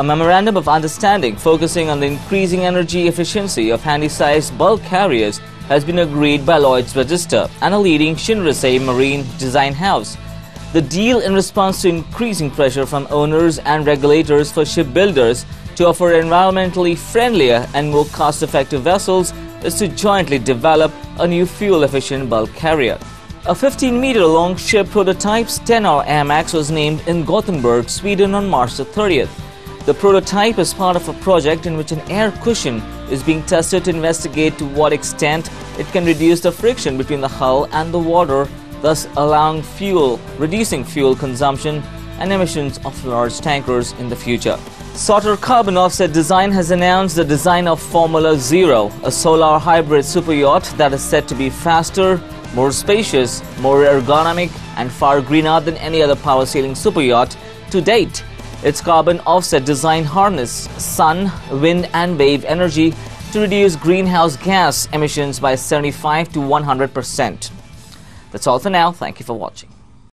A memorandum of understanding focusing on the increasing energy efficiency of handy-sized bulk carriers has been agreed by Lloyd's Register and a leading Shinrikisei marine design house. The deal in response to increasing pressure from owners and regulators for shipbuilders to offer environmentally friendlier and more cost-effective vessels is to jointly develop a new fuel-efficient bulk carrier. A 15-meter-long ship prototype Stena Airmax was named in Gothenburg, Sweden on March 30th. The prototype is part of a project in which an air cushion is being tested to investigate to what extent it can reduce the friction between the hull and the water, thus allowing fuel, reducing fuel consumption and emissions of large tankers in the future. Sauter Carbon Offset Design has announced the design of Formula Zero, a solar hybrid super yacht that is said to be faster, more spacious, more ergonomic, and far greener than any other power sailing super yacht to date. Its carbon offset design harness sun, wind and wave energy to reduce greenhouse gas emissions by 75 to 100%. That's all for now. Thank you for watching.